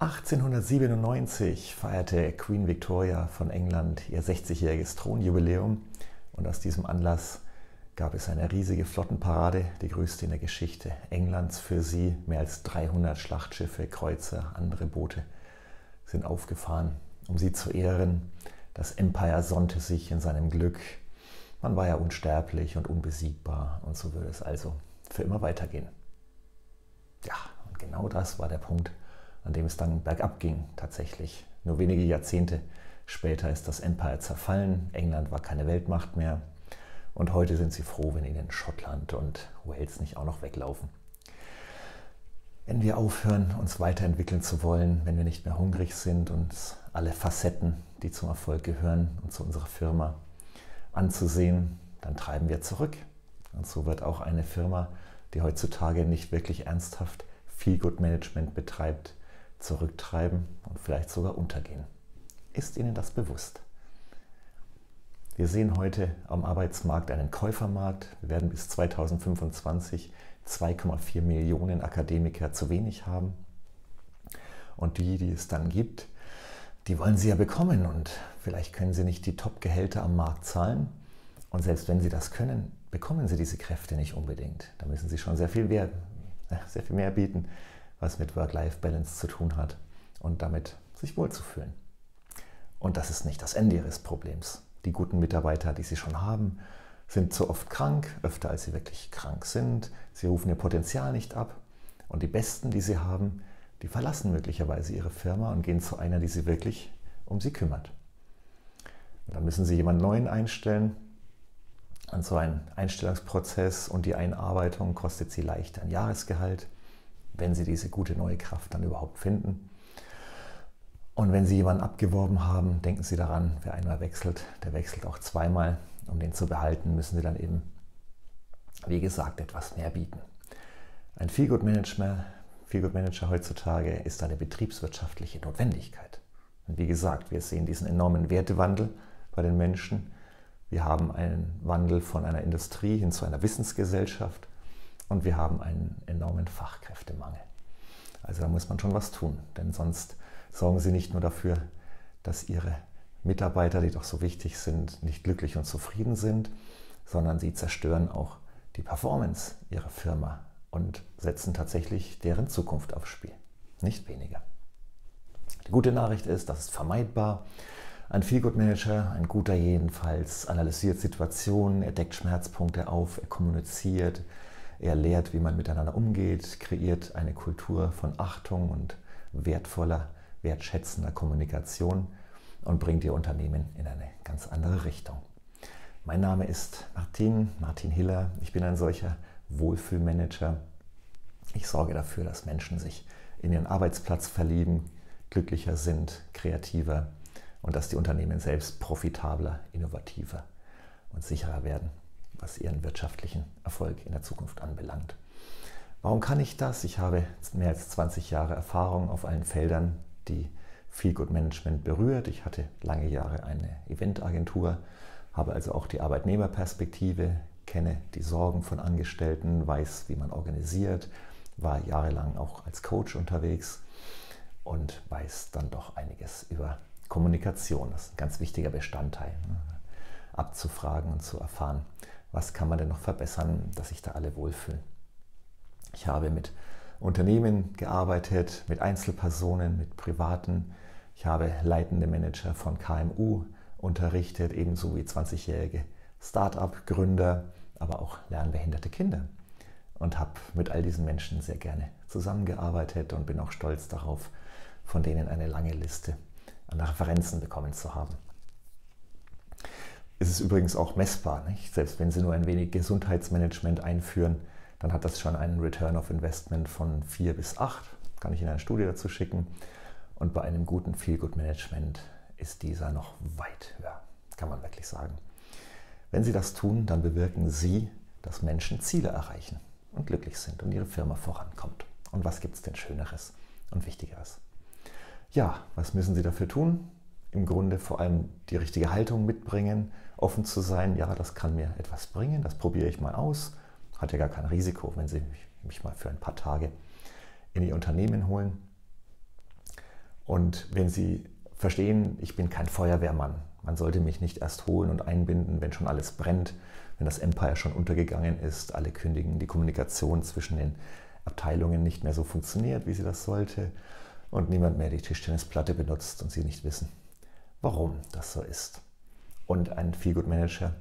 1897 feierte Queen Victoria von England ihr 60-jähriges Thronjubiläum und aus diesem Anlass gab es eine riesige Flottenparade, die größte in der Geschichte Englands für sie. Mehr als 300 Schlachtschiffe, Kreuzer, andere Boote sind aufgefahren, um sie zu ehren. Das Empire sonnte sich in seinem Glück. Man war ja unsterblich und unbesiegbar und so würde es also für immer weitergehen. Ja, und genau das war der Punkt, an dem es dann bergab ging tatsächlich. Nur wenige Jahrzehnte später ist das Empire zerfallen, England war keine Weltmacht mehr und heute sind sie froh, wenn ihnen Schottland und Wales nicht auch noch weglaufen. Wenn wir aufhören, uns weiterentwickeln zu wollen, wenn wir nicht mehr hungrig sind, uns alle Facetten, die zum Erfolg gehören und zu unserer Firma anzusehen, dann treiben wir zurück. Und so wird auch eine Firma, die heutzutage nicht wirklich ernsthaft viel Good Management betreibt, zurücktreiben und vielleicht sogar untergehen. Ist Ihnen das bewusst? Wir sehen heute am Arbeitsmarkt einen Käufermarkt. Wir werden bis 2025 2,4 Millionen Akademiker zu wenig haben. Und die, die es dann gibt, die wollen sie ja bekommen. Und vielleicht können sie nicht die Top-Gehälter am Markt zahlen. Und selbst wenn sie das können, bekommen sie diese Kräfte nicht unbedingt. Da müssen sie schon sehr viel mehr, sehr viel mehr bieten, was mit Work-Life-Balance zu tun hat und damit sich wohlzufühlen. Und das ist nicht das Ende ihres Problems. Die guten Mitarbeiter, die sie schon haben, sind zu oft krank, öfter als sie wirklich krank sind. Sie rufen ihr Potenzial nicht ab. Und die Besten, die sie haben, die verlassen möglicherweise ihre Firma und gehen zu einer, die sie wirklich um sie kümmert. Und dann müssen sie jemanden neuen einstellen. Und so ein Einstellungsprozess und die Einarbeitung kostet sie leicht ein Jahresgehalt, wenn sie diese gute neue Kraft dann überhaupt finden. Und wenn Sie jemanden abgeworben haben, denken Sie daran, wer einmal wechselt, der wechselt auch zweimal. Um den zu behalten, müssen Sie dann eben, wie gesagt, etwas mehr bieten. Ein Feelgood Manager, Feelgood Manager heutzutage ist eine betriebswirtschaftliche Notwendigkeit. Und wie gesagt, wir sehen diesen enormen Wertewandel bei den Menschen. Wir haben einen Wandel von einer Industrie hin zu einer Wissensgesellschaft und wir haben einen enormen Fachkräftemangel. Also da muss man schon was tun, denn sonst sorgen Sie nicht nur dafür, dass Ihre Mitarbeiter, die doch so wichtig sind, nicht glücklich und zufrieden sind, sondern Sie zerstören auch die Performance Ihrer Firma und setzen tatsächlich deren Zukunft aufs Spiel. Nicht weniger. Die gute Nachricht ist, das ist vermeidbar. Ein Feelgood Manager, ein guter jedenfalls, analysiert Situationen, er deckt Schmerzpunkte auf, er kommuniziert, er lehrt, wie man miteinander umgeht, kreiert eine Kultur von Achtung und wertvoller wertschätzender Kommunikation und bringt Ihr Unternehmen in eine ganz andere Richtung. Mein Name ist Martin, Martin Hiller. Ich bin ein solcher Wohlfühlmanager. Ich sorge dafür, dass Menschen sich in ihren Arbeitsplatz verlieben, glücklicher sind, kreativer und dass die Unternehmen selbst profitabler, innovativer und sicherer werden, was ihren wirtschaftlichen Erfolg in der Zukunft anbelangt. Warum kann ich das? Ich habe mehr als 20 Jahre Erfahrung auf allen Feldern die Feelgood Management berührt. Ich hatte lange Jahre eine Eventagentur, habe also auch die Arbeitnehmerperspektive, kenne die Sorgen von Angestellten, weiß, wie man organisiert, war jahrelang auch als Coach unterwegs und weiß dann doch einiges über Kommunikation. Das ist ein ganz wichtiger Bestandteil, ne? abzufragen und zu erfahren, was kann man denn noch verbessern, dass sich da alle wohlfühlen. Ich habe mit Unternehmen gearbeitet, mit Einzelpersonen, mit Privaten. Ich habe leitende Manager von KMU unterrichtet, ebenso wie 20-jährige Start-up-Gründer, aber auch lernbehinderte Kinder. Und habe mit all diesen Menschen sehr gerne zusammengearbeitet und bin auch stolz darauf, von denen eine lange Liste an Referenzen bekommen zu haben. Es ist übrigens auch messbar, nicht? selbst wenn Sie nur ein wenig Gesundheitsmanagement einführen, dann hat das schon einen Return of Investment von 4 bis 8. Kann ich Ihnen eine Studie dazu schicken. Und bei einem guten Feel-Good-Management ist dieser noch weit höher, kann man wirklich sagen. Wenn Sie das tun, dann bewirken Sie, dass Menschen Ziele erreichen und glücklich sind und ihre Firma vorankommt. Und was gibt es denn Schöneres und Wichtigeres? Ja, was müssen Sie dafür tun? Im Grunde vor allem die richtige Haltung mitbringen, offen zu sein, ja, das kann mir etwas bringen, das probiere ich mal aus. Hat ja gar kein Risiko, wenn Sie mich, mich mal für ein paar Tage in Ihr Unternehmen holen. Und wenn Sie verstehen, ich bin kein Feuerwehrmann, man sollte mich nicht erst holen und einbinden, wenn schon alles brennt, wenn das Empire schon untergegangen ist, alle kündigen, die Kommunikation zwischen den Abteilungen nicht mehr so funktioniert, wie sie das sollte und niemand mehr die Tischtennisplatte benutzt und sie nicht wissen, warum das so ist. Und ein Feelgood Manager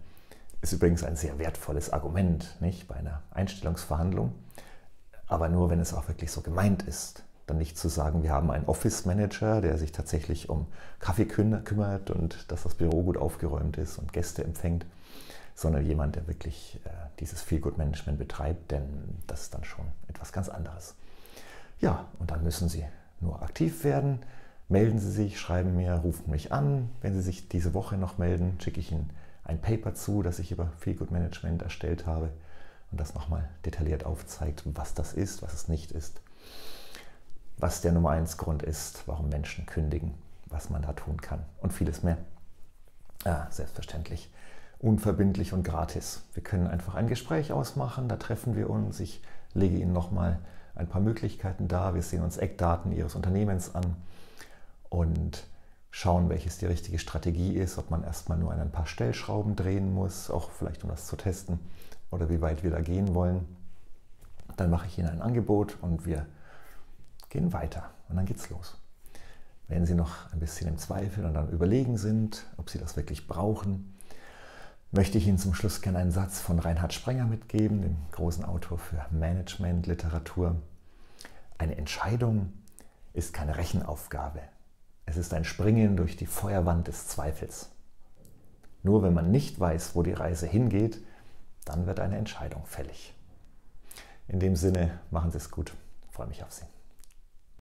ist übrigens ein sehr wertvolles Argument, nicht bei einer Einstellungsverhandlung, aber nur wenn es auch wirklich so gemeint ist. Dann nicht zu sagen, wir haben einen Office Manager, der sich tatsächlich um Kaffee kümmert und dass das Büro gut aufgeräumt ist und Gäste empfängt, sondern jemand, der wirklich äh, dieses Feelgood Management betreibt, denn das ist dann schon etwas ganz anderes. Ja, und dann müssen Sie nur aktiv werden. Melden Sie sich, schreiben mir, rufen mich an. Wenn Sie sich diese Woche noch melden, schicke ich Ihnen ein Paper zu, das ich über Feelgood Management erstellt habe und das nochmal detailliert aufzeigt, was das ist, was es nicht ist, was der Nummer 1 Grund ist, warum Menschen kündigen, was man da tun kann und vieles mehr. Ja, selbstverständlich. Unverbindlich und gratis. Wir können einfach ein Gespräch ausmachen, da treffen wir uns. Ich lege Ihnen nochmal ein paar Möglichkeiten dar. Wir sehen uns Eckdaten Ihres Unternehmens an und schauen, welches die richtige Strategie ist, ob man erstmal nur an ein paar Stellschrauben drehen muss, auch vielleicht um das zu testen oder wie weit wir da gehen wollen. Dann mache ich Ihnen ein Angebot und wir gehen weiter und dann geht's los. Wenn Sie noch ein bisschen im Zweifel und dann überlegen sind, ob Sie das wirklich brauchen, möchte ich Ihnen zum Schluss gerne einen Satz von Reinhard Sprenger mitgeben, dem großen Autor für Management-Literatur. Eine Entscheidung ist keine Rechenaufgabe. Es ist ein Springen durch die Feuerwand des Zweifels. Nur wenn man nicht weiß, wo die Reise hingeht, dann wird eine Entscheidung fällig. In dem Sinne, machen Sie es gut. Ich freue mich auf Sie.